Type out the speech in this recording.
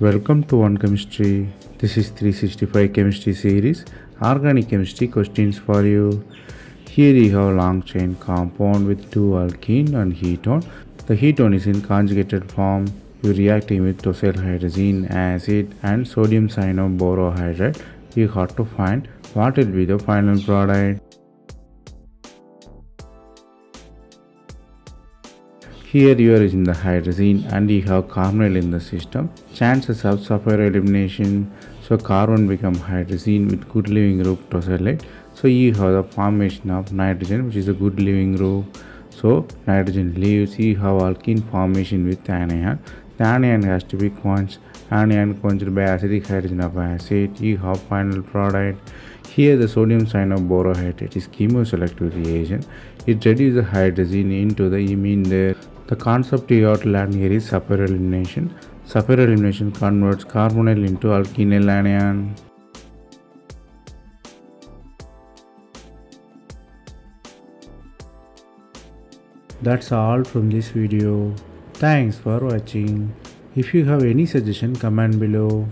Welcome to One Chemistry. This is 365 Chemistry series. Organic chemistry questions for you. Here you have long chain compound with two alkene and ketone. The ketone is in conjugated form. You reacting with tosyl hydrazine, acid and sodium cyanoborohydride. You have to find what will be the final product. Here you are using the hydrazine and you have carbonyl in the system. Chances of Shapiro elimination. So carbon become hydrazine with good leaving group tosylate. So you have the formation of nitrogen which is a good leaving group. So nitrogen leaves, you have alkene formation with anion. The anion has to be quenched. Anion quenched by acidic hydrogen of acid. You have final product. Here the sodium cyanoborohydride is chemoselective reagent. It reduces the hydrazine into the imine there. The concept you have to learn here is Shapiro elimination. Shapiro elimination converts carbonyl into alkenyl anion. That's all from this video. Thanks for watching. If you have any suggestion comment below.